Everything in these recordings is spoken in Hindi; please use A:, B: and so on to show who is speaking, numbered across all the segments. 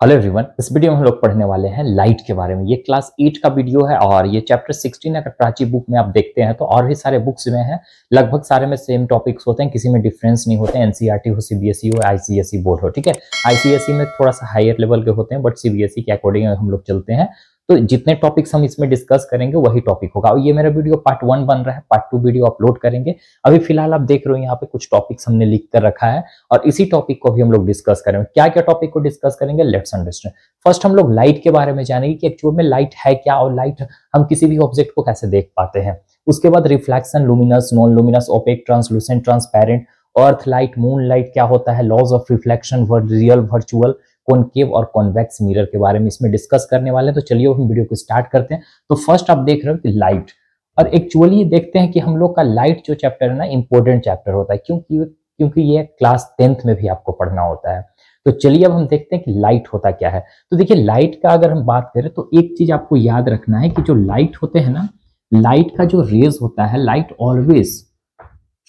A: हेलो एवरीवन इस वीडियो में हम लोग पढ़ने वाले हैं लाइट के बारे में। ये क्लास एट का वीडियो है और ये चैप्टर 16 अगर प्राची बुक में आप देखते हैं तो और भी सारे बुक्स में हैं। लगभग सारे में सेम टॉपिक्स होते हैं, किसी में डिफरेंस नहीं होते। हैं एनसीईआरटी हो सीबीएसई हो आईसीएसई बोर्ड हो, ठीक है? आईसीएसई में थोड़ा सा हायर लेवल के होते हैं बट सीबीएसई के अकॉर्डिंग हम लोग चलते हैं। तो जितने टॉपिक्स हम इसमें डिस्कस करेंगे, वही टॉपिक होगा। और ये मेरा वीडियो पार्ट वन बन रहा है पार्ट टू वीडियो अपलोड करेंगे। अभी फ़िलहाल आप देख रहे हो यहाँ पे कुछ टॉपिक्स हमने लिख कर रखा है और इसी टॉपिक को भी हम लोग डिस्कस करेंगे। क्या क्या टॉपिक को डिस्कस करेंगे लेट्स अंडरस्टैंड फ़र्स्ट हम लोग लाइट के बारे में जानेंगे कि एक्चुअल में लाइट है क्या और लाइट हम किसी भी ऑब्जेक्ट को कैसे देख पाते हैं। उसके बाद reflection luminous non luminous opaque translucent transparent earth light moon light क्या होता है? Laws of reflection real virtual concave और कॉन्वेक्स मिरर के बारे में इसमें डिस्कस करने वाले हैं। तो चलिए हम वीडियो को स्टार्ट करते हैं। तो फ़र्स्ट आप देख रहे हो कि लाइट और एक्चुअली देखते हैं कि हम लोग का लाइट जो चैप्टर है ना इंपॉर्टेंट चैप्टर होता है। क्योंकि क्योंकि ये क्लास टेंथ में भी आपको पढ़ना होता है। तो चलिए अब हम देखते हैं कि लाइट होता क्या है। तो देखिए लाइट का अगर हम बात करें तो एक चीज़ आपको याद रखना है कि जो लाइट होते हैं ना लाइट का जो रेज होता है light always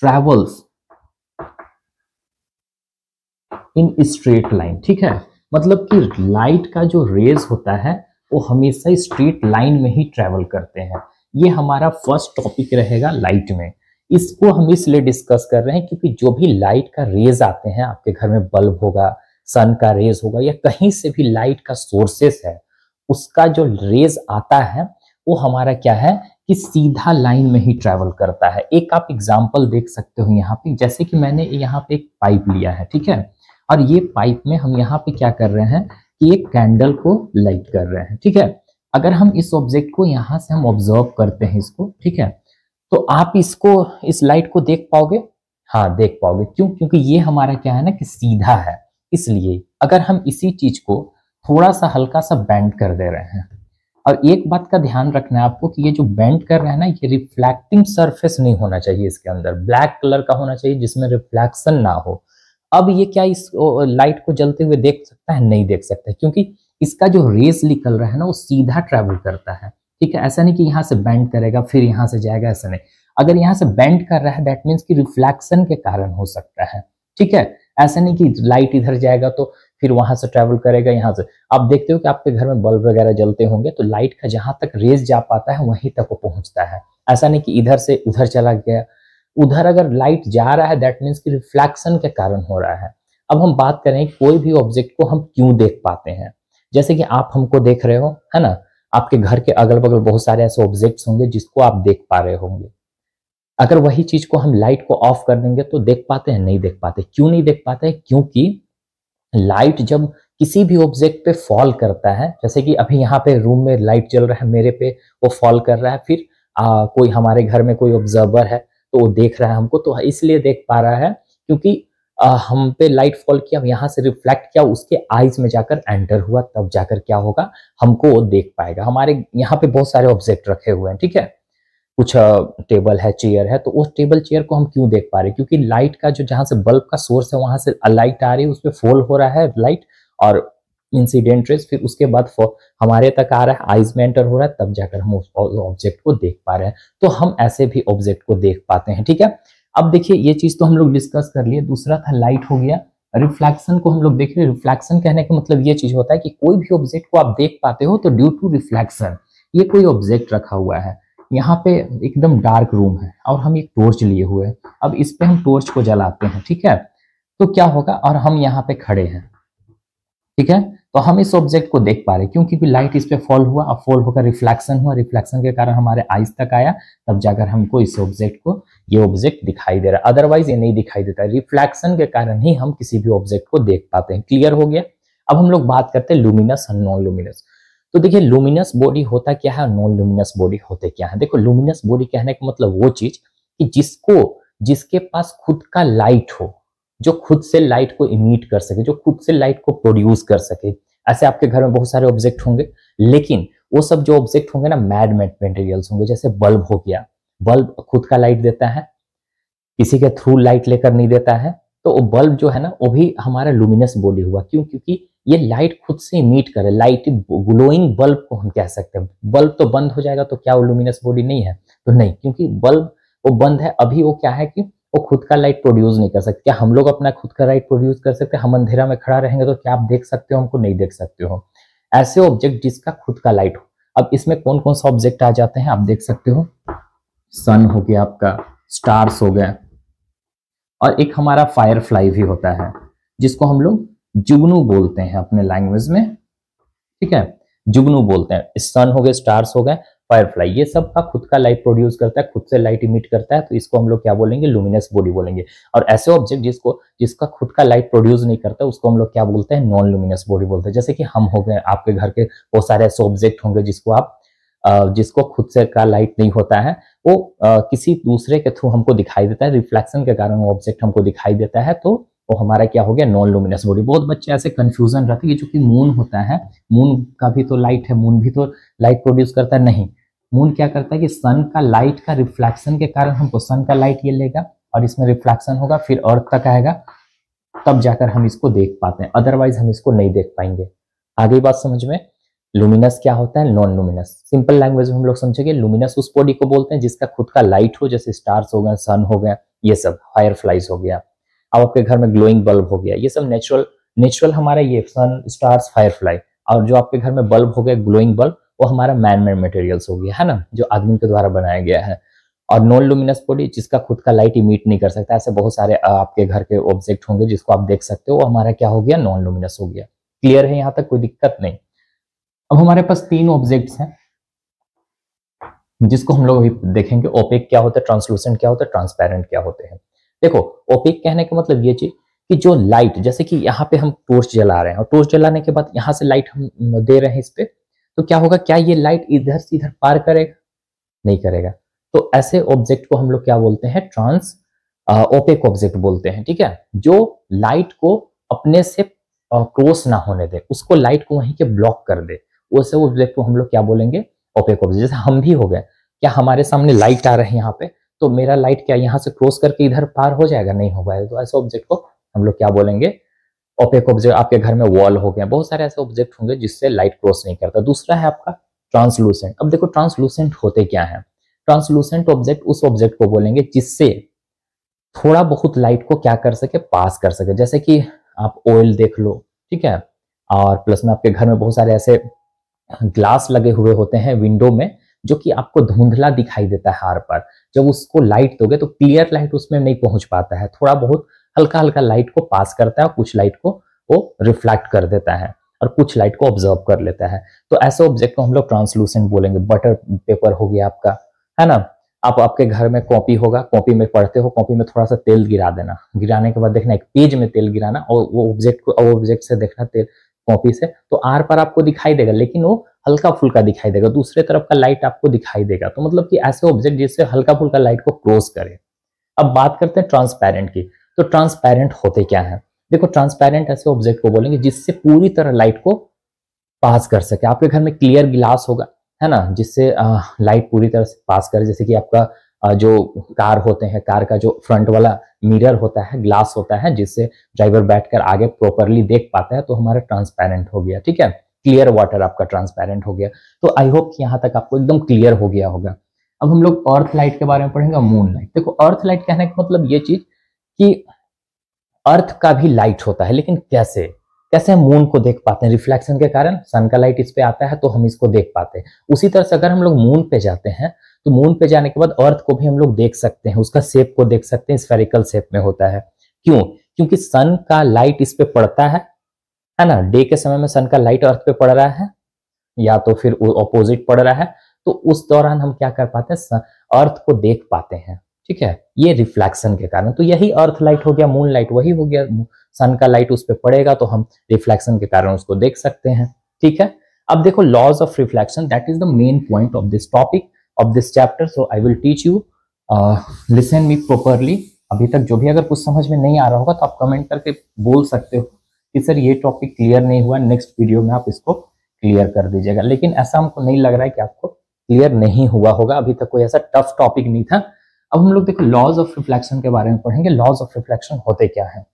A: travels in straight line ठीक है? मतलब कि लाइट का जो रेज होता है, वो हमेशा स्ट्रेट लाइन में ही ट्रेवल करते हैं। ये हमारा फ़र्स्ट टॉपिक रहेगा लाइट में। इसको हम इसलिए डिस्कस कर रहे हैं क्योंकि जो भी लाइट का रेज आते हैं, आपके घर में बल्ब होगा सन का रेज होगा, या कहीं से भी लाइट का सोर्सेस है, उसका जो रेज आता है, वो हमारा क्या है कि सीधा लाइन में ही ट्रेवल करता है। एक आप एग्ज़ाम्पल देख सकते हो यहाँ पे, जैसे कि मैंने यहाँ पे एक पाइप लिया है, ठीक है? और ये पाइप में हम यहाँ पे क्या कर रहे हैं कि एक कैंडल को लाइट कर रहे हैं, ठीक है? अगर हम इस ऑब्जेक्ट को यहाँ से हम ऑब्ज़र्व करते हैं इसको, ठीक है? तो आप इसको, इस लाइट को देख पाओगे? हाँ देख पाओगे। क्यों? क्योंकि ये हमारा क्या है ना कि सीधा है। इसलिए अगर हम इसी चीज़ को थोड़ा सा हल्का सा बैंड कर दे रहे हैं, और एक बात का ध्यान रखना है आपको कि ये जो बेंड कर रहे हैं ना, ये रिफ्लेक्टिंग सरफेस नहीं होना चाहिए इसके अंदर। ब्लैक कलर का होना चाहिए जिसमें रिफ्लेक्शन ना हो। अब ये क्या इस लाइट को जलते हुए देख सकता है? नहीं देख सकता क्योंकि इसका जो रेस निकल रहा है ना, वो सीधा ट्रेवल करता है। ठीक है? ऐसा नहीं कि यहाँ से बैंड करेगा, फिर यहाँ से जाएगा, ऐसा नहीं। अगर यहाँ से बैंड कर रहा है दैट मीन्स कि रिफ्लेक्शन के कारण हो सकता है। ठीक है? ऐसा नहीं कि लाइट इधर जाएगा तो फिर वहाँ से ट्रेवल करेगा, यहाँ से। आप देखते हो कि आपके घर में बल्ब वगैरह जलते होंगे तो लाइट का जहाँ तक रेज जा पाता है, वहीं तक वो पहुँचता है। ऐसा नहीं कि इधर से उधर चला गया उधर अगर लाइट जा रहा है दैट मीन्स कि रिफ्लेक्शन के कारण हो रहा है। अब हम बात करें कोई भी ऑब्जेक्ट को हम क्यों देख पाते हैं? जैसे कि आप हमको देख रहे हो है ना? आपके घर के अगल बगल बहुत सारे ऐसे ऑब्जेक्ट्स होंगे जिसको आप देख पा रहे होंगे। अगर वही चीज़ को हम लाइट को ऑफ़ कर देंगे तो देख पाते हैं नहीं देख पाते। क्यों नहीं देख पाते? क्योंकि लाइट जब किसी भी ऑब्जेक्ट पे फॉल करता है जैसे कि अभी यहाँ पे रूम में लाइट जल रहा है मेरे पे वो फॉल कर रहा है फिर आ, कोई हमारे घर में कोई ऑब्जर्वर है तो वो देख रहा है हमको तो इसलिए देख पा रहा है क्योंकि आ, हम पे लाइट फॉल किया यहाँ से रिफ्लेक्ट किया उसके आईज में जाकर एंटर हुआ तब जाकर क्या होगा हमको वो देख पाएगा। हमारे यहाँ पे बहुत सारे ऑब्जेक्ट रखे हुए हैं ठीक है? कुछ टेबल है चेयर है तो उस टेबल चेयर को हम क्यों देख पा रहे क्योंकि लाइट का जो जहाँ से बल्ब का सोर्स है वहाँ से लाइट आ रही है उस पर फॉल हो रहा है लाइट और इंसिडेंट रेस फिर उसके बाद हमारे तक आ रहा है आइज़ में एंटर हो रहा है, तब जाकर हम उस ऑब्जेक्ट को देख पा रहे हैं। तो हम ऐसे भी ऑब्जेक्ट को देख पाते हैं, ठीक है? अब देखिए, ये चीज़ तो हम लोग डिस्कस कर लिए। दूसरा था लाइट हो गया। रिफ्लेक्शन को हम लोग देख रहे हैं। रिफ्लेक्शन कहने का मतलब ये चीज़ होता है कि कोई भी ऑब्जेक्ट को आप देख पाते हो तो ड्यू टू रिफ्लेक्शन ये कोई ऑब्जेक्ट रखा हुआ है। यहाँ पे एकदम डार्क रूम है और हम एक टोर्च लिए हुए हैं। अब इस पे हम टोर्च को जलाते हैं, ठीक है? तो क्या होगा? और हम यहाँ पे खड़े हैं, ठीक है? तो हम इस ऑब्जेक्ट को देख पा रहे क्योंकि लाइट इस पे फॉल हुआ, अब फॉल होकर रिफ्लेक्शन हुआ रिफ्लेक्शन के कारण हमारे आइज़ तक आया, तब जाकर हमको इस ऑब्जेक्ट को, ये ऑब्जेक्ट दिखाई दे रहा अदरवाइज़ ये नहीं दिखाई देता। रिफ्लेक्शन के कारण ही हम किसी भी ऑब्जेक्ट को देख पाते हैं। क्लियर हो गया? अब हम लोग बात करते हैं लुमिनस और नॉन लुमिनस तो देखिए लुमिनस बॉडी होता क्या है नॉन लुमिनस बॉडी होते क्या है? देखो लुमिनस बॉडी कहने का मतलब वो चीज़ कि जिसको, जिसके पास खुद का लाइट हो। जो खुद से लाइट को इमिट कर सके, जो खुद से लाइट को प्रोड्यूस कर सके। ऐसे आपके घर में बहुत सारे ऑब्जेक्ट होंगे, लेकिन वो सब जो ऑब्जेक्ट होंगे ना मैड मेटेरियल्स होंगे, जैसे बल्ब हो गया। बल्ब खुद का लाइट देता है, किसी के थ्रू लाइट लेकर नहीं देता है तो वो बल्ब जो है ना, वो भी हमारा लुमिनस बॉडी हुआ। क्यों? क्योंकि ये लाइट खुद से मीट करे। लाइट ग्लोइंग बल्ब को हम कह सकते हैं। बल्ब तो बंद हो जाएगा तो क्या वो लुमिनस बॉडी नहीं है? तो नहीं, क्योंकि बल्ब वो बंद है, अभी वो क्या है कि वो खुद का लाइट प्रोड्यूस नहीं कर सकते। क्या हम लोग अपना खुद का लाइट प्रोड्यूस कर सकते? हम अंधेरा में खड़ा रहेंगे तो क्या आप देख सकते हो, हमको नहीं देख सकते हो? ऐसे ऑब्जेक्ट जिसका खुद का लाइट हो। अब इसमें कौन कौन सा ऑब्जेक्ट आ जाते हैं, आप देख सकते हो। सन हो गया आपका स्टार्स हो गया और एक हमारा फायर फ्लाई भी होता है, जिसको हम लोग जुगनू बोलते हैं अपने लैंग्वेज में। ठीक है? जुगनू बोलते हैं। सन हो गए स्टार्स हो गए। फायरफ्लाई ये सब का खुद का लाइट प्रोड्यूस करता है, खुद से लाइट इमिट करता है तो इसको हम लोग क्या बोलेंगे? लुमिनस बॉडी बोलेंगे। और ऐसे ऑब्जेक्ट जिसको, जिसका खुद का लाइट प्रोड्यूस नहीं करता, उसको हम लोग क्या बोलते हैं? नॉन लुमिनस बॉडी बोलते हैं। जैसे कि हम हो गए, आपके घर के बहुत सारे ऐसे ऑब्जेक्ट होंगे जिसको आप जिसको खुद से का लाइट नहीं होता है, वो किसी दूसरे के थ्रू हमको दिखाई देता है रिफ्लेक्शन के कारण वो ऑब्जेक्ट हमको दिखाई देता है तो वो हमारा क्या हो गया? नॉन लुमिनस बॉडी बहुत बच्चे ऐसे कंफ्यूजन रहते हैं कि जो कि मून होता है मून का भी तो लाइट है मून भी तो लाइट प्रोड्यूस करता है, नहीं। मून क्या करता है कि सन का लाइट का रिफ्लेक्शन के कारण हमको सन का लाइट ये लेगा और इसमें रिफ्लेक्शन होगा, फिर अर्थ तक आएगा। तब जाकर हम इसको देख पाते हैं। अदरवाइज़ हम इसको नहीं देख पाएँगे। आगे बात समझ में? लुमिनस क्या होता है? नॉन लुमिनस सिंपल लैंग्वेज में हम लोग समझेंगे लुमिनस उस बॉडी को बोलते हैं जिसका खुद का लाइट हो, जैसे स्टार्स हो गए सन हो गया, ये सब फायर फ्लाइज हो गया। अब आपके घर में ग्लोइंग बल्ब हो गया, ये सब नेचुरल नेचुरल हमारा ये सन स्टार्स फायर और जो आपके घर में बल्ब हो गया ग्लोइंग बल्ब वो हमारा मैन मेड मटेरियल्स हो गया, है ना, जो आदमी के द्वारा बनाया गया है। और नॉन लुमिनस बॉडी जिसका खुद का लाइट इमिट नहीं कर सकता, ऐसे बहुत सारे आपके घर के ऑब्जेक्ट होंगे जिसको आप देख सकते हो, वो हमारा क्या हो गया? नॉन लुमिनस हो गया। क्लियर है यहाँ तक? कोई दिक्कत नहीं। अब हमारे पास तीन ऑब्जेक्ट्स हैं, जिसको हम लोग अभी देखेंगे। ओपेक क्या होता है? ट्रांसलूसेंट क्या होता है? ट्रांसपेरेंट क्या होते हैं? देखो ओपेक कहने का मतलब ये चीज़ कि जो लाइट जैसे कि यहाँ पे हम टोर्च जला रहे हैं, और टोर्च जलाने के बाद यहाँ से लाइट हम दे रहे हैं इस पे। तो क्या होगा? क्या ये लाइट इधर से इधर पार करेगा? नहीं करेगा। तो ऐसे ऑब्जेक्ट को हम लोग क्या बोलते हैं? ट्रांस ओपेक ऑब्जेक्ट बोलते हैं, ठीक है? जो लाइट को अपने से क्रॉस ना होने दे, उसको लाइट को वहीं के ब्लॉक कर दे। वैसे ऑब्जेक्ट को हम लोग क्या बोलेंगे? ओपेक ऑब्जेक्ट जैसे हम भी हो गए, क्या हमारे सामने लाइट आ रहे हैं यहाँ पे? तो मेरा लाइट क्या यहाँ से क्रॉस करके इधर पार हो जाएगा? नहीं हो पाएगा तो ऐसे ऑब्जेक्ट को हम लोग क्या बोलेंगे? ओपेक ऑब्जेक्ट आपके घर में वॉल हो गया, बहुत सारे ऐसे ऑब्जेक्ट होंगे जिससे लाइट क्रॉस नहीं करता। दूसरा है आपका ट्रांसलूसेंट अब देखो ट्रांसलूसेंट होते क्या है? ट्रांसलूसेंट ऑब्जेक्ट उस ऑब्जेक्ट को बोलेंगे जिससे थोड़ा बहुत लाइट को क्या कर सके पास कर सके। जैसे कि आप ऑयल देख लो, ठीक है? और प्लस में आपके घर में बहुत सारे ऐसे ग्लास लगे हुए होते हैं विंडो में, जो कि आपको धुंधला दिखाई देता है हार पर। जब उसको लाइट दोगे तो क्लियर लाइट उसमें नहीं पहुँच पाता है। थोड़ा बहुत हल्का हल्का लाइट को पास करता है और कुछ लाइट को वो रिफ्लेक्ट कर देता है और कुछ लाइट को ऑब्ज़र्व कर लेता है। तो ऐसे ऑब्जेक्ट को हम लोग ट्रांसलूसेंट बोलेंगे। बटर पेपर हो गया आपका, है ना? आप, आपके घर में कॉपी होगा, कॉपी में पढ़ते हो, कॉपी में थोड़ा सा तेल गिरा देना। गिराने के बाद देखना, एक पेज में तेल गिराना और वो ऑब्जेक्ट को ऑब्जेक्ट से देखना तेल कॉपी से। तो आर पर आपको दिखाई देगा, लेकिन वो हल्का फुल्का दिखाई देगा। दूसरे तरफ़ का लाइट आपको दिखाई देगा। तो मतलब कि ऐसे ऑब्जेक्ट जिससे हल्का फुल्का लाइट को क्रॉस करे। अब बात करते हैं ट्रांसपेरेंट की। तो ट्रांसपेरेंट होते क्या है? देखो ट्रांसपेरेंट ऐसे ऑब्जेक्ट को बोलेंगे जिससे पूरी तरह लाइट को पास कर सके। आपके घर में क्लियर गिलास होगा है ना? जिससे लाइट पूरी तरह से पास करे। जैसे कि आपका आ, जो कार होते हैं कार का जो फ्रंट वाला मिरर होता है ग्लास होता है जिससे ड्राइवर बैठकर आगे प्रॉपरली देख पाता है तो हमारा ट्रांसपेरेंट हो गया ठीक है? क्लियर वाटर आपका ट्रांसपेरेंट हो गया। तो आई होप कि यहाँ तक आपको एकदम क्लियर हो गया होगा। अब हम लोग अर्थ लाइट के बारे में पढ़ेंगे मून लाइट देखो अर्थ लाइट कहने का मतलब ये चीज़ कि अर्थ का भी लाइट होता है, लेकिन कैसे? कैसे हम मून को देख पाते हैं? रिफ्लेक्शन के कारण सन का लाइट इस पे आता है तो हम इसको देख पाते हैं। उसी तरह से अगर हम लोग मून पे जाते हैं तो मून पे जाने के बाद अर्थ को भी हम लोग देख सकते हैं, उसका शेप को देख सकते हैं स्फेरिकल शेप में होता है। क्यों? क्योंकि सन का लाइट इस पे पड़ता है है ना? डे के समय में सन का लाइट अर्थ पे पड़ रहा है, या तो फिर ऑपोजिट पड़ रहा है तो उस दौरान हम क्या कर पाते हैं? अर्थ को देख पाते हैं। ठीक है? ये रिफ्लेक्शन के कारण। तो यही अर्थ लाइट हो गया मून लाइट वही हो गया। सन का लाइट उस पर पड़ेगा तो हम रिफ्लेक्शन के कारण उसको देख सकते हैं। ठीक है? अब देखो laws of reflection that is the main point of this topic of this chapter so I will teach you listen me properly अभी तक जो भी अगर कुछ समझ में नहीं आ रहा होगा तो आप कमेंट करके बोल सकते हो कि सर ये टॉपिक क्लियर नहीं हुआ नेक्स्ट वीडियो में आप इसको क्लियर कर दीजिएगा। लेकिन ऐसा हमको नहीं लग रहा है कि आपको क्लियर नहीं हुआ होगा। अभी तक कोई ऐसा टफ टॉपिक नहीं था अब हम लोग देखो लॉज ऑफ़ रिफ्लेक्शन के बारे में पढ़ेंगे। लॉज ऑफ़ रिफ्लेक्शन होते क्या है?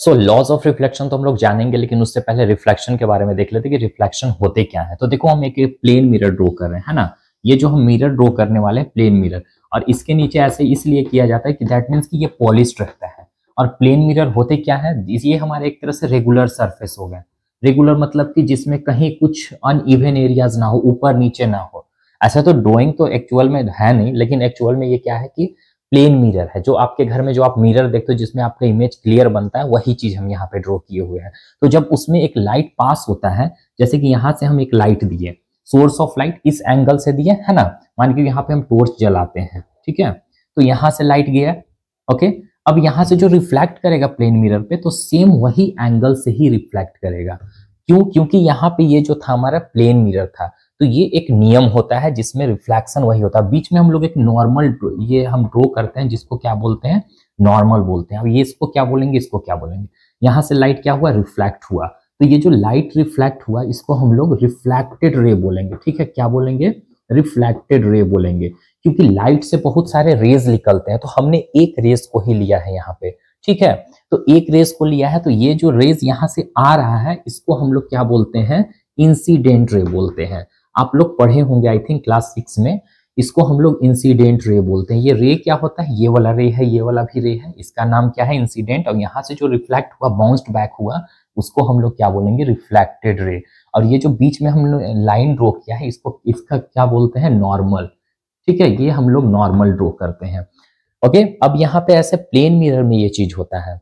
A: सो लॉज ऑफ़ रिफ्लेक्शन तो हम लोग जानेंगे, लेकिन उससे पहले रिफ्लेक्शन के बारे में देख लेते कि रिफ्लेक्शन होते क्या है। तो देखो, हम एक प्लेन मिरर ड्रॉ कर रहे हैं, है ना? ये जो हम मिरर ड्रॉ करने वाले हैं प्लेन मिरर और इसके नीचे ऐसे इसलिए किया जाता है कि दैट मीन्स कि ये पॉलिस्ड रहता है। और प्लेन मिरर होते क्या है? ये हमारे एक तरह से रेगुलर सरफेस हो गए। रेगुलर मतलब कि जिसमें कहीं कुछ अनइवन एरियाज़ ना हो, ऊपर नीचे ना हो। ऐसा तो ड्रॉइंग तो एक्चुअल में है नहीं, लेकिन एक्चुअल में ये क्या है कि प्लेन मिरर है, जो आपके घर में जो आप मिरर देखते हो, जिसमें आपका इमेज क्लियर बनता है, वही चीज़ हम यहाँ पे ड्रॉ किए हुए हैं। तो जब उसमें एक लाइट पास होता है, जैसे कि यहाँ से हम एक लाइट दिए सोर्स ऑफ़ लाइट इस एंगल से दिए, है ना? मान के यहाँ पे हम टोर्च जलाते हैं, ठीक है? तो यहाँ से लाइट गया ओके अब यहाँ से जो रिफ्लेक्ट करेगा प्लेन मिरर पे तो सेम वही एंगल से ही रिफ्लेक्ट करेगा। क्यों? क्योंकि यहाँ पे ये जो था हमारा प्लेन मिरर था। तो ये एक नियम होता है जिसमें रिफ्लेक्शन वही होता है। बीच में हम लोग एक नॉर्मल ये हम ड्रो करते हैं, जिसको क्या बोलते हैं? नॉर्मल बोलते हैं। अब ये इसको क्या बोलेंगे? इसको क्या बोलेंगे? यहाँ से लाइट क्या हुआ? रिफ्लेक्ट हुआ। तो ये जो लाइट रिफ्लेक्ट हुआ, इसको हम लोग रिफ्लेक्टेड रे बोलेंगे। ठीक है, क्या बोलेंगे? रिफ्लेक्टेड रे बोलेंगे। क्योंकि लाइट से बहुत सारे रेज निकलते हैं तो हमने एक रेज को ही लिया है यहाँ पे। ठीक है तो एक रेज को लिया है तो ये जो रेज यहाँ से आ रहा है, इसको हम लोग क्या बोलते हैं? इंसिडेंट रे बोलते हैं। आप लोग पढ़े होंगे आई थिंक क्लास सिक्स में, इसको हम लोग इंसिडेंट रे बोलते हैं। ये रे क्या होता है? ये वाला रे है, ये वाला भी रे है। इसका नाम क्या है? इंसिडेंट और यहाँ से जो रिफ्लेक्ट हुआ बाउंस्ड बैक हुआ, उसको हम लोग क्या बोलेंगे? रिफ्लेक्टेड रे और ये जो बीच में हम लाइन ड्रॉ किया है, इसको, इसका क्या बोलते हैं? नॉर्मल ठीक है? ये हम लोग नॉर्मल ड्रॉ करते हैं। ओके अब यहाँ पे ऐसे प्लेन मिरर में ये चीज़ होता है।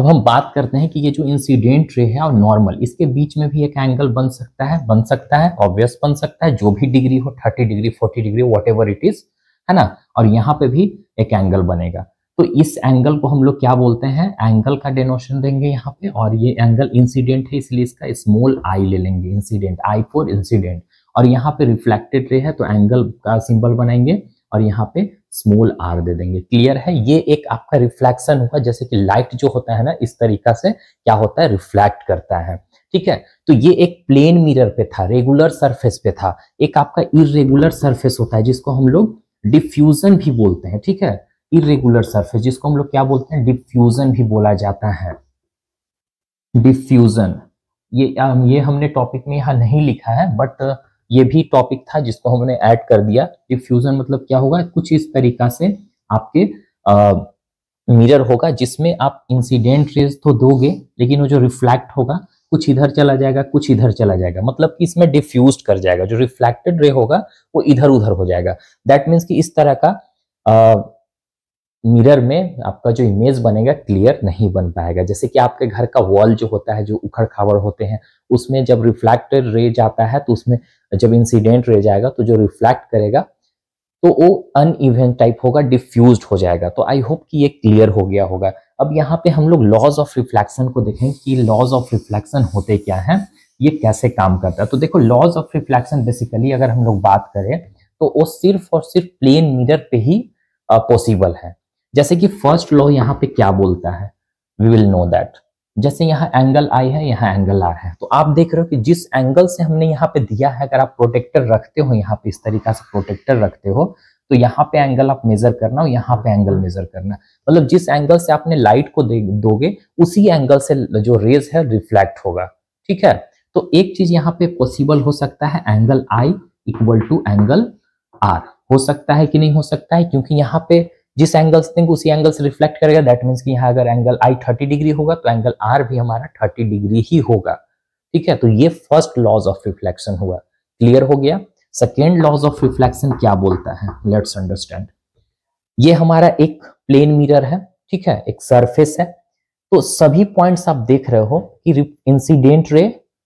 A: अब हम बात करते हैं कि ये जो इंसिडेंट रे है और नॉर्मल इसके बीच में भी एक एंगल बन सकता है, बन सकता है ऑब्वियस बन सकता है, जो भी डिग्री हो thirty degree forty degree what it is है ना? और यहाँ पे भी एक एंगल बनेगा। तो इस एंगल को हम लोग क्या बोलते हैं? एंगल का डेनोशन देंगे यहाँ पे, और ये एंगल इंसिडेंट है, इसलिए इसका स्मॉल आई ले लेंगे इंसिडेंट आई फोर इंसिडेंट और यहाँ पे रिफ्लेक्टेड रे है तो एंगल का सिंबल बनाएँगे, और यहाँ पे स्मॉल आर दे देंगे। क्लियर है? ये एक आपका रिफ्लेक्शन हुआ जैसे कि लाइट जो होता है ना, इस तरीका से क्या होता है? रिफ्लेक्ट करता है। ठीक है? तो ये एक प्लेन मिरर पे था, रेगुलर सरफेस पे था। एक आपका इरेगुलर सरफेस होता है, जिसको हम लोग डिफ्यूजन भी बोलते हैं। ठीक है? इरेगुलर सरफेस, जिसको हम लोग क्या बोलते हैं? डिफ्यूजन भी बोला जाता है। डिफ्यूजन। ये ये हमने टॉपिक में यहाँ नहीं लिखा है बट ये भी टॉपिक था जिसको हमने ऐड कर दिया। डिफ्यूजन मतलब क्या होगा? कुछ इस तरीका से आपके मिरर होगा जिसमें आप इंसिडेंट रेज तो दोगे, लेकिन वो जो रिफ्लेक्ट होगा, कुछ इधर चला जाएगा, कुछ इधर चला जाएगा। मतलब कि इसमें डिफ्यूज कर जाएगा। जो रिफ्लेक्टेड रे होगा, वो इधर उधर हो जाएगा। दैट मीन्स कि इस तरह का मिरर में आपका जो इमेज बनेगा क्लियर नहीं बन पाएगा। जैसे कि आपके घर का वॉल जो होता है, जो उखड़ खावड़ होते हैं, उसमें जब रिफ्लेक्टेड रे जाता है तो उसमें जब इंसिडेंट रे जाएगा तो जो रिफ्लेक्ट करेगा तो वो अन इवेंट टाइप होगा डिफ्यूज हो जाएगा। तो आई होप कि ये क्लियर हो गया होगा। अब यहाँ पे हम लोग लॉज ऑफ़ रिफ्लेक्शन को देखें कि लॉज ऑफ़ रिफ्लेक्शन होते क्या है, ये कैसे काम करता है। तो देखो लॉज ऑफ़ रिफ्लेक्शन बेसिकली अगर हम लोग बात करें तो वो सिर्फ़ और सिर्फ़ प्लेन मिरर पे ही पॉसिबल है। जैसे कि फ़र्स्ट लॉ यहाँ पे क्या बोलता है? वी विल नो दैट जैसे यहाँ एंगल आई है, यहाँ एंगल आर है। तो आप देख रहे हो कि जिस एंगल से हमने यहाँ पे दिया है, अगर आप प्रोटेक्टर रखते हो, यहाँ पे इस तरीका से प्रोटेक्टर रखते हो तो यहाँ पे एंगल आप मेजर करना और यहाँ पे एंगल मेजर करना। मतलब जिस एंगल से आपने लाइट को दोगे, उसी एंगल से जो रेज है रिफ्लेक्ट होगा। ठीक है? तो एक चीज़ यहाँ पे पॉसिबल हो सकता है angle i equal to angle r हो सकता है कि नहीं हो सकता है, क्योंकि यहाँ पे जिस एंगल से थिंक उसी एंगल से रिफ्लेक्ट करेगा दैट मीन्स कि यहाँ अगर एंगल आई थर्टी डिग्री होगा तो एंगल आर भी हमारा थर्टी डिग्री ही होगा। ठीक है? तो ये फ़र्स्ट लॉज ऑफ़ रिफ्लेक्शन हुआ। क्लियर हो गया? सेकेंड लॉज ऑफ़ रिफ्लेक्शन क्या बोलता है? लेट्स अंडरस्टैंड ये हमारा एक प्लेन मिरर है, ठीक है? एक सरफेस है। तो सभी पॉइंट्स आप देख रहे हो कि इंसिडेंट रे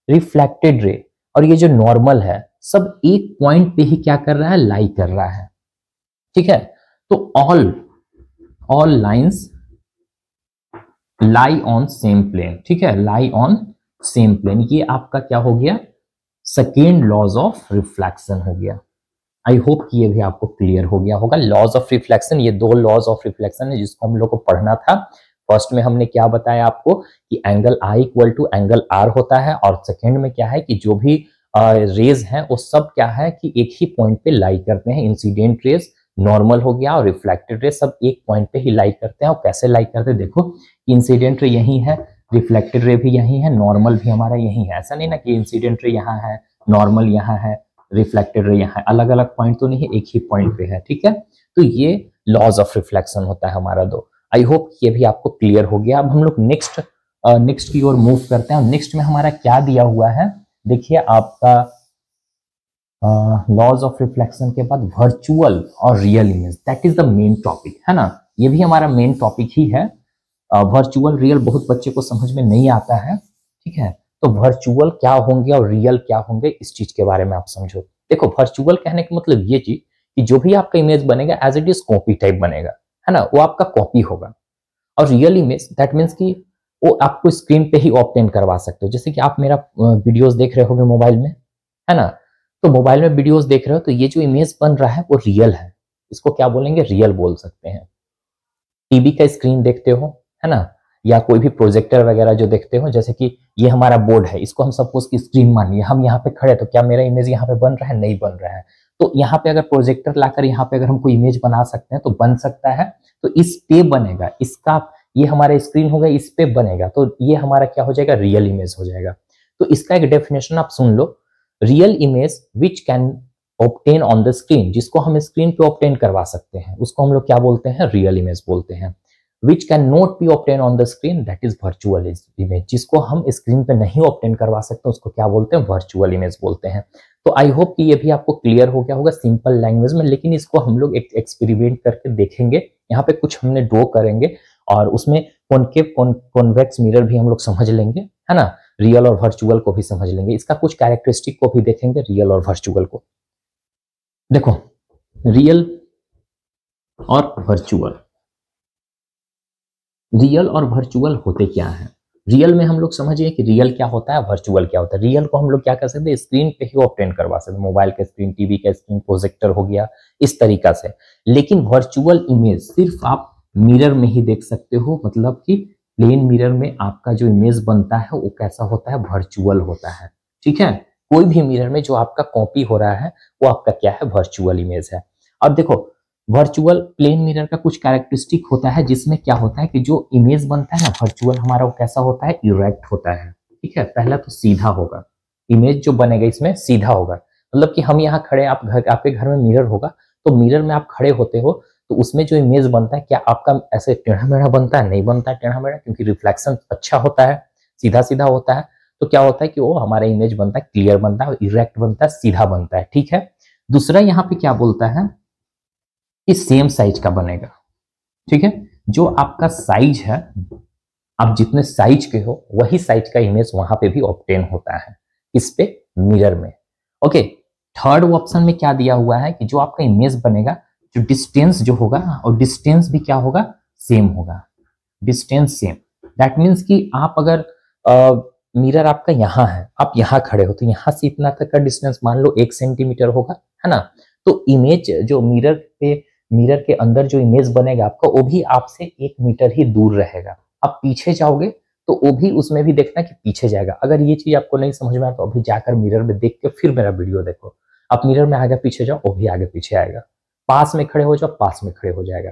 A: रिफ्लेक्टेड रे और ये जो नॉर्मल है, सब एक पॉइंट पे ही क्या कर रहा है? लाई कर रहा है। ठीक है? तो all all lines lie on same plane ठीक है? लाई ऑन सेम प्लेन ये आपका क्या हो गया? सेकेंड लॉज ऑफ़ रिफ्लेक्शन हो गया। आई होप कि ये भी आपको क्लियर हो गया होगा। लॉज ऑफ़ रिफ्लेक्शन ये दो लॉज ऑफ़ रिफ्लेक्शन है जिसको हम लोग को पढ़ना था। फ़र्स्ट में हमने क्या बताया आपको? कि angle i equal to angle r होता है और सेकेंड में क्या है कि जो भी रेज uh, है वो सब क्या है कि एक ही पॉइंट पे लाई करते हैं इंसिडेंट रेज नॉर्मल हो गया और रिफ्लेक्टेड रे, सब एक पॉइंट पे ही लाइक करते हैं। और कैसे लाइक करते हैं? देखो इंसिडेंट रे यही है रिफ्लेक्टेड रे भी यही है नॉर्मल भी हमारा यही है। ऐसा नहीं ना कि इंसिडेंट रे यहाँ है नॉर्मल यहाँ है रिफ्लेक्टेड रे यहाँ अलग अलग पॉइंट तो नहीं है, एक ही पॉइंट पे है, ठीक है? तो ये लॉज ऑफ़ रिफ्लेक्शन होता है हमारा दो। आई होप ये भी आपको क्लियर हो गया। अब हम लोग नेक्स्ट नेक्स्ट की ओर मूव करते हैं। नेक्स्ट में हमारा क्या दिया हुआ है? देखिए, आपका लॉज ऑफ़ रिफ्लेक्शन के बाद वर्चुअल और real image that is the main topic है ना? ये भी हमारा मेन टॉपिक ही है। वर्चुअल uh, रियल बहुत बच्चे को समझ में नहीं आता है ठीक है? तो वर्चुअल क्या होंगे और रियल क्या होंगे इस चीज़ के बारे में आप समझो। देखो वर्चुअल कहने का मतलब ये चीज़ कि जो भी आपका इमेज बनेगा as it is copy type बनेगा है ना? वो आपका कॉपी होगा। और रियल इमेज दैट मीन्स कि वो आपको स्क्रीन पे ही ऑप्टेन करवा सकते हो। जैसे कि आप मेरा वीडियोस देख रहे होगे मोबाइल में है ना? तो मोबाइल में वीडियोस देख रहे हो तो ये जो इमेज बन रहा है, वो रियल है। इसको क्या बोलेंगे? रियल बोल सकते हैं। टीवी का स्क्रीन देखते हो, है ना? या कोई भी प्रोजेक्टर वगैरह जो देखते हो, जैसे कि ये हमारा बोर्ड है, इसको हम सपोज़ की स्क्रीन मानिए। हम यहाँ पे खड़े तो क्या मेरा इमेज यहाँ पे बन रहा है? नहीं बन रहा है। तो यहाँ पे अगर प्रोजेक्टर लाकर यहाँ पे अगर हम कोई इमेज बना सकते हैं तो बन सकता है। तो इस पे बनेगा। इसका ये हमारा स्क्रीन होगा, इस पे बनेगा। तो ये हमारा क्या हो जाएगा? रियल इमेज हो जाएगा। तो इसका एक डेफिनेशन आप सुन लो। Real image which can obtain on the screen जिसको हम स्क्रीन पे ऑप्टेन करवा सकते हैं, उसको हम लोग क्या बोलते हैं? रियल इमेज बोलते हैं। Which can not be obtain on the screen that is virtual image जिसको हम स्क्रीन पे नहीं ऑप्टेन करवा सकते, उसको क्या बोलते हैं? वर्चुअल इमेज बोलते हैं। तो आई होप कि ये भी आपको क्लियर हो गया होगा सिंपल लैंग्वेज में, लेकिन इसको हम लोग एक एक्सपेरिमेंट करके देखेंगे। यहाँ पे कुछ हमने ड्रॉ करेंगे और उसमें कॉनकेव कॉन्वेक्स मिरर भी हम लोग समझ लेंगे। है ना? रियल और वर्चुअल को भी समझ लेंगे। इसका कुछ कैरेक्टरिस्टिक को भी देखेंगे रियल और वर्चुअल को। देखो रियल और वर्चुअल रियल और वर्चुअल होते क्या है? रियल में हम लोग समझिए कि रियल क्या होता है वर्चुअल क्या होता है। रियल को हम लोग क्या कर सकते हैं? स्क्रीन पे ही ऑप्टेन करवा सकते हैं। मोबाइल का स्क्रीन टीवी का स्क्रीन प्रोजेक्टर हो गया, इस तरीका से। लेकिन वर्चुअल इमेज सिर्फ़ आप मिरर में ही देख सकते हो मतलब कि प्लेन मिरर में आपका जो इमेज बनता है, वो कैसा होता है? वर्चुअल होता है। ठीक है? कोई भी मिरर में जो आपका कॉपी हो रहा है, वो आपका क्या है? वर्चुअल इमेज है। अब देखो वर्चुअल प्लेन मिरर का कुछ कैरेक्टरिस्टिक होता है, जिसमें क्या होता है कि जो इमेज बनता है ना वर्चुअल हमारा वो कैसा होता है? इरेक्ट होता है। ठीक है? पहला तो सीधा होगा। इमेज जो बनेगा इसमें सीधा होगा। मतलब कि हम यहाँ खड़े, आप घर, आपके घर में मिरर होगा तो मिरर में आप खड़े होते हो तो उसमें जो इमेज बनता है, क्या आपका ऐसे टेढ़ा मेढ़ा बनता है? नहीं बनता है टेढ़ा मेढ़ा क्योंकि रिफ्लेक्शन अच्छा होता है सीधा सीधा होता है। तो क्या होता है कि वो हमारा इमेज बनता है क्लियर बनता है इरेक्ट बनता है, सीधा बनता है, ठीक है? दूसरा यहाँ पे क्या बोलता है? कि सेम साइज़ का बनेगा, ठीक है? जो आपका साइज़ है, आप जितने साइज़ के हो, वही साइज़ का इमेज वहाँ पे भी ऑप्टेन होता है, इस पे मिरर में। ओके थर्ड ऑप्शन में क्या दिया हुआ है कि जो आपका इमेज बनेगा जो डिस्टेंस जो होगा, और डिस्टेंस भी क्या होगा? सेम होगा। डिस्टेंस सेम दैट मीन्स कि आप अगर मिरर आपका यहाँ है, आप यहाँ खड़े हो तो यहाँ से इतना तक का डिस्टेंस मान लो एक सेंटीमीटर होगा, है ना? तो इमेज जो मिरर पे मिरर के अंदर जो इमेज बनेगा आपका, वो भी आपसे एक मीटर ही दूर रहेगा। आप पीछे जाओगे तो वो भी उसमें भी देखना कि पीछे जाएगा। अगर ये चीज़ आपको नहीं समझ में आए तो अभी जाकर मिरर में देख के फिर मेरा वीडियो देखो। आप मिरर में आगे पीछे जाओ, वो भी आगे पीछे आएगा। पास में खड़े हो जाओ, पास में खड़े हो जाएगा।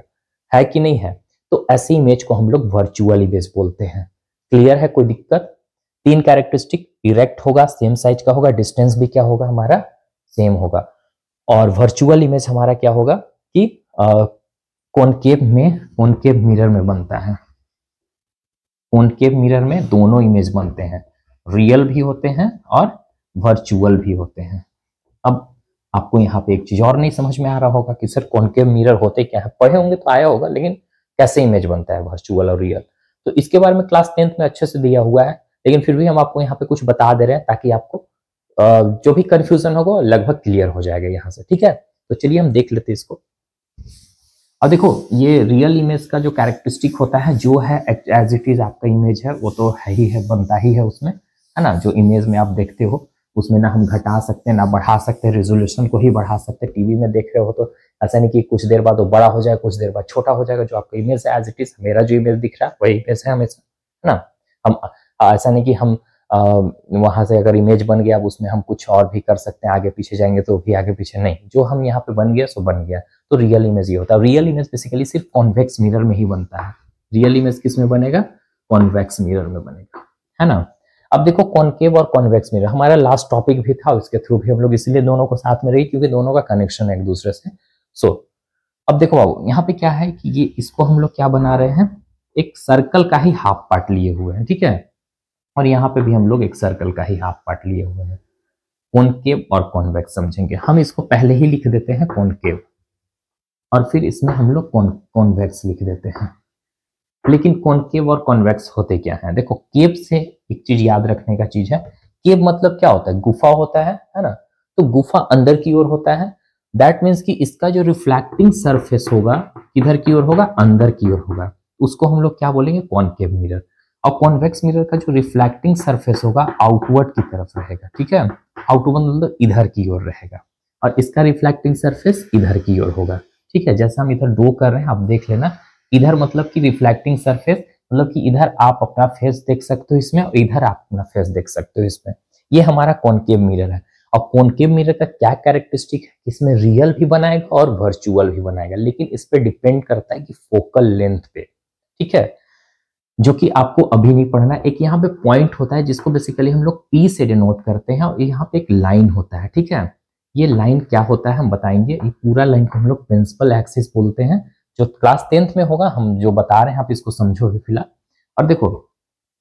A: है कि नहीं है? तो ऐसी इमेज को हम लोग वर्चुअल इमेज बोलते हैं। क्लियर है? कोई दिक्कत? तीन कैरेक्टरिस्टिक इरेक्ट होगा सेम साइज़ का होगा डिस्टेंस भी क्या होगा? हमारा सेम होगा। और वर्चुअल इमेज हमारा क्या होगा? कि कॉनकेव में कॉनकेव मिरर में बनता है। कॉनकेव मिरर में दोनों इमेज बनते हैं। रियल भी होते हैं और वर्चुअल भी होते हैं। अब आपको यहाँ पे एक चीज़ और नहीं समझ में आ रहा होगा कि सर कॉनकेव मिरर होते, क्या है? पढ़े होंगे तो आया होगा, लेकिन कैसे इमेज बनता है वर्चुअल और रियल तो इसके बारे में क्लास टेंथ में अच्छे से दिया हुआ है, लेकिन फिर भी हम आपको यहाँ पे कुछ बता दे रहे हैं ताकि आपको जो भी कंफ्यूजन होगा लगभग क्लियर हो जाएगा यहाँ से, ठीक है? तो चलिए हम देख लेते इसको। अब देखो, ये रियल इमेज का जो कैरेक्टरिस्टिक होता है, जो है एज इट इज़ आपका इमेज है, वो तो है ही है, बनता ही है उसमें, है ना? जो इमेज में आप देखते हो उसमें ना हम घटा सकते हैं ना बढ़ा सकते हैं रेजोल्यूशन को ही बढ़ा सकते। हैं टीवी में देख रहे हो तो ऐसा नहीं कि कुछ देर बाद वो बड़ा हो जाए कुछ देर बाद छोटा हो जाएगा जो आपका इमेज है एज इट इज़ मेरा जो इमेज दिख रहा है वही इमेज है हमेशा है ना? हम ऐसा नहीं कि हम आ, वहाँ से अगर इमेज बन गया अब उसमें हम कुछ और भी कर सकते हैं आगे पीछे जाएँगे तो भी आगे पीछे नहीं। जो हम यहाँ पे बन गया सो बन गया। तो रियल इमेज ये होता है। रियल इमेज बेसिकली सिर्फ़ कॉन्वेक्स मिरर में ही बनता है। रियल इमेज किसमें बनेगा? कॉन्वेक्स मिरर में बनेगा। है ना? अब देखो कॉन्केव और कॉन्वेक्स मिरर हमारा लास्ट टॉपिक भी था उसके थ्रू भी हम लोग इसलिए दोनों को साथ में रही क्योंकि दोनों का कनेक्शन है एक दूसरे से। सो so, अब देखो बाबू यहाँ पे क्या है कि ये इसको हम लोग क्या बना रहे हैं? एक सर्कल का ही हाफ़ पार्ट लिए हुए हैं ठीक है? और यहाँ पे भी हम लोग एक सर्कल का ही हाफ़ पार्ट लिए हुए हैं। कॉनकेव और कॉन्वेक्स समझेंगे। हम इसको पहले ही लिख देते हैं कॉनकेव और फिर इसमें हम लोग कॉन्वेक्स लिख देते हैं। लेकिन कॉनकेव और कॉन्वेक्स होते क्या है? देखो, केव से एक चीज़ याद रखने का चीज़ है। केव मतलब क्या होता है? गुफा होता है है ना? तो गुफा अंदर की ओर होता है। दैट मीन्स कि इसका जो रिफ्लेक्टिंग सरफेस होगा, किधर की ओर होगा? अंदर की ओर होगा। उसको हम लोग क्या बोलेंगे? कॉनकेव मिरर और कॉन्वेक्स मिरर का जो रिफ्लेक्टिंग सरफेस होगा आउटवर्ड की तरफ़ रहेगा, ठीक है? आउटवर्ड मतलब इधर की ओर रहेगा। और इसका रिफ्लेक्टिंग सरफेस इधर की ओर होगा, ठीक है? जैसा हम इधर ड्रो कर रहे हैं, आप देख लेना। इधर मतलब कि रिफ्लेक्टिंग सरफेस मतलब कि इधर आप अपना फेस देख सकते हो इसमें और इधर आप अपना फेस देख सकते हो इसमें। ये हमारा कॉनकेव मिरर है। और कॉनकेव मिरर का क्या कैरेक्टरिस्टिक है? इसमें रियल भी बनाएगा और वर्चुअल भी बनाएगा। लेकिन इस पर डिपेंड करता है कि फोकल लेंथ पे। ठीक है? जो कि आपको अभी नहीं पढ़ना। एक यहाँ पे पॉइंट होता है जिसको बेसिकली हम लोग पी से डिनोट करते हैं और यहाँ पे एक लाइन होता है। ठीक है? ये लाइन क्या होता है हम बताएँगे। ये पूरा लाइन को हम लोग प्रिंसिपल एक्सिस बोलते हैं। जो क्लास टेंथ में होगा, हम जो बता रहे हैं, आप इसको समझो समझोगे फ़िलहाल। और देखो,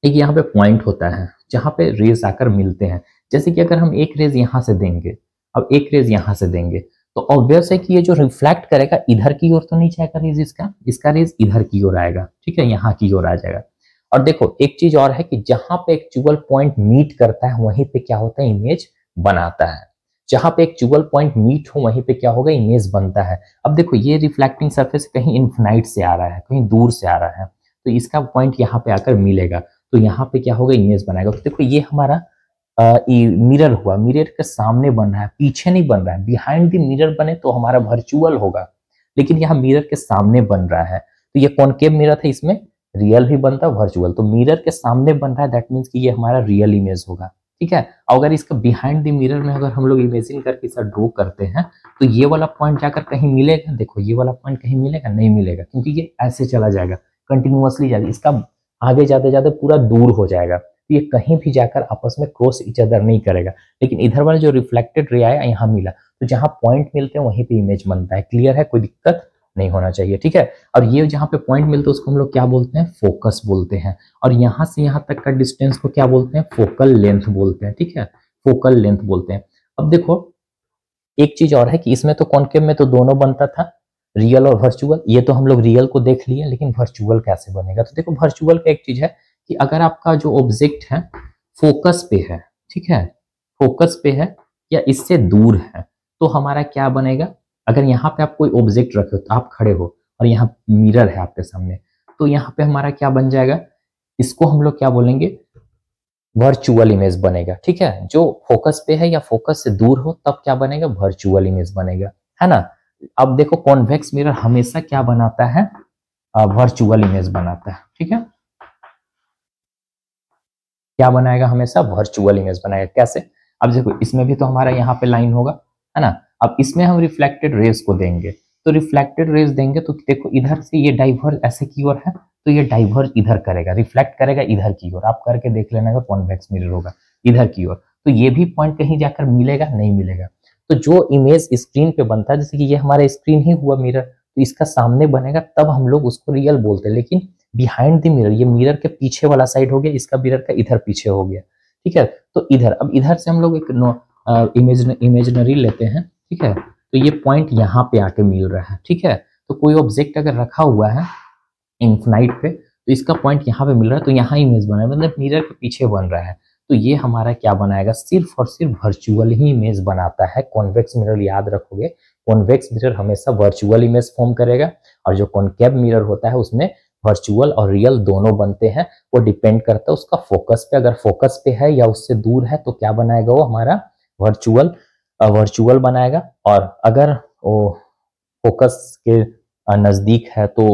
A: एक यहाँ पे पॉइंट होता है, जहाँ पे रेज आकर मिलते हैं। जैसे कि अगर हम एक रेज यहाँ से देंगे, अब एक रेज यहाँ से देंगे तो ऑब्वियस है कि ये जो रिफ्लेक्ट करेगा, इधर की ओर तो नहीं जाएगा रेज इसका इसका रेज इधर की ओर आएगा, ठीक है, यहाँ की ओर आ जाएगा। और देखो, एक चीज़ और है कि जहाँ पे एक चुगल पॉइंट मीट करता है, वहीं पे क्या होता है इमेज बनाता है। जहाँ पे एक चुगल पॉइंट मीट हो, वहीं पे क्या होगा इमेज बनता है। अब देखो, ये रिफ्लेक्टिंग सरफेस कहीं इन्फिनाइट से आ रहा है, कहीं दूर से आ रहा है तो इसका पॉइंट यहाँ पे आकर मिलेगा। तो यहाँ पे क्या होगा इमेज बनाएगा। तो देखो, ये हमारा मिरर हुआ। मिरर के सामने बन रहा है, पीछे नहीं बन रहा है। बिहाइंड द मिरर बने तो हमारा वर्चुअल होगा, लेकिन यहाँ मिरर के सामने बन रहा है। तो ये कॉनकेव मिरर था? इसमें रियल भी बनता वर्चुअल तो मिरर के सामने बन रहा है दैट मीन्स कि ये हमारा रियल इमेज होगा। ठीक है? अगर इसका बिहाइंड द मिरर में अगर हम लोग इमेजिन करके इसे ड्रॉ करते हैं तो ये वाला पॉइंट जाकर कहीं मिलेगा? देखो, ये वाला पॉइंट कहीं मिलेगा? नहीं मिलेगा, क्योंकि ये ऐसे चला जाएगा कंटिन्यूअसली जाएगा। इसका आगे जाते जाते पूरा दूर हो जाएगा। तो ये कहीं भी जाकर आपस में क्रॉस इच अदर नहीं करेगा। लेकिन इधर वाला जो रिफ्लेक्टेड रे आया, यहाँ मिला। तो जहाँ पॉइंट मिलते हैं, वहीं पे इमेज बनता है। क्लियर है? कोई दिक्कत नहीं होना चाहिए, ठीक है? और ये जहाँ पे पॉइंट मिलते हैं, उसको हम लोग क्या बोलते हैं? फोकस बोलते हैं। और यहाँ से यहाँ तक का डिस्टेंस को क्या बोलते हैं? फोकल लेंथ बोलते हैं, ठीक है? फोकल लेंथ बोलते हैं। अब देखो, एक चीज़ और है कि इसमें तो कॉन्केव में तो दोनों बनता था रियल और वर्चुअल ये तो हम लोग रियल को देख लिए, लेकिन वर्चुअल कैसे बनेगा? तो देखो वर्चुअल का एक चीज़ है कि अगर आपका जो ऑब्जेक्ट है फोकस पे है, ठीक है? फोकस पे है या इससे दूर है तो हमारा क्या बनेगा? अगर यहाँ पे आप कोई ऑब्जेक्ट रखे हो तो आप खड़े हो और यहाँ मिरर है आपके सामने तो यहाँ पे हमारा क्या बन जाएगा? इसको हम लोग क्या बोलेंगे? वर्चुअल इमेज बनेगा, ठीक है? जो फोकस पे है या फोकस से दूर हो, तब क्या बनेगा? वर्चुअल इमेज बनेगा, है ना? अब देखो कॉन्वेक्स मिरर हमेशा क्या बनाता है? वर्चुअल इमेज बनाता है, ठीक है? क्या बनाएगा हमेशा? वर्चुअल इमेज बनाएगा, कैसे? अब देखो, इसमें भी तो हमारा यहाँ पे लाइन होगा, है ना? अब इसमें हम रिफ्लेक्टेड रेज को देंगे। तो रिफ्लेक्टेड रेज देंगे तो देखो इधर से ये डाइवर्स ऐसे की ओर है तो ये डाइवर्स इधर करेगा। रिफ्लेक्ट करेगा इधर की ओर। आप करके देख लेना कॉन्वेक्स मिरर होगा, इधर की ओर। तो ये भी पॉइंट कहीं जाकर मिलेगा, नहीं मिलेगा। तो जो इमेज स्क्रीन पे बनता है, जैसे कि ये हमारा स्क्रीन ही हुआ मिरर तो इसका सामने बनेगा, तब हम लोग उसको रियल बोलते हैं। लेकिन बिहाइंड द मिरर ये मिरर के पीछे वाला साइड हो गया, इसका मिरर का इधर पीछे हो गया। ठीक है? तो इधर, अब इधर से हम लोग एक इमेज इमेजनरी लेते हैं। ठीक है? तो ये पॉइंट यहाँ पे आके मिल रहा है, ठीक है? तो कोई ऑब्जेक्ट अगर रखा हुआ है इन्फनाइट पे तो इसका पॉइंट यहाँ पे मिल रहा है तो यहाँ इमेज बना है मतलब मिरर के पीछे बन रहा है। तो ये हमारा क्या बनाएगा? सिर्फ़ और सिर्फ़ वर्चुअल ही इमेज बनाता है। कॉन्वेक्स मिरर याद रखोगे कॉन्वेक्स मिरर हमेशा वर्चुअल इमेज फॉर्म करेगा, और जो कॉन्केव मिरर होता है उसमें वर्चुअल और रियल दोनों बनते हैं, वो डिपेंड करता है उसका फोकस पे। अगर फोकस पे है या उससे दूर है तो क्या बनाएगा वो हमारा वर्चुअल वर्चुअल बनाएगा और अगर वो फोकस के नज़दीक है तो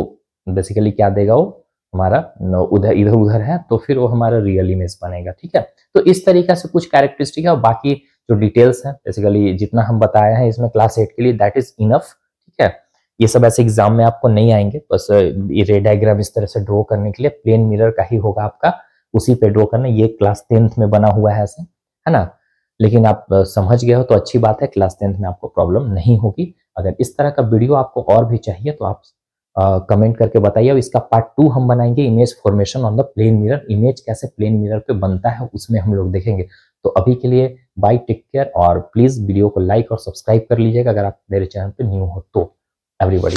A: बेसिकली क्या देगा वो? हमारा उधर, इधर, उधर है तो फिर वो हमारा रियल इमेज बनेगा, ठीक है? तो इस तरीके से कुछ कैरेक्टरिस्टिक है और बाकी जो डिटेल्स है बेसिकली जितना हम बताए हैं इसमें क्लास एट के लिए दैट इज़ इनफ ठीक है? ये सब ऐसे एग्ज़ाम में आपको नहीं आएँगे, बस ये डायग्राम इस तरह से ड्रॉ करने के लिए प्लेन मिरर का ही होगा आपका, उसी पे ड्रॉ करना, ये क्लास टेंथ में बना हुआ है ऐसे, है ना? लेकिन आप समझ गए हो तो अच्छी बात है क्लास टेंथ में आपको प्रॉब्लम नहीं होगी। अगर इस तरह का वीडियो आपको और भी चाहिए तो आप कमेंट करके बताइए और इसका पार्ट टू हम बनाएँगे, image formation on the plane mirror. Image कैसे प्लेन मिरर पे बनता है उसमें हम लोग देखेंगे। तो अभी के लिए बाय, टेक केयर और प्लीज़ वीडियो को लाइक और सब्सक्राइब कर लीजिएगा अगर आप मेरे चैनल पे न्यू हो तो। एवरीबॉडी।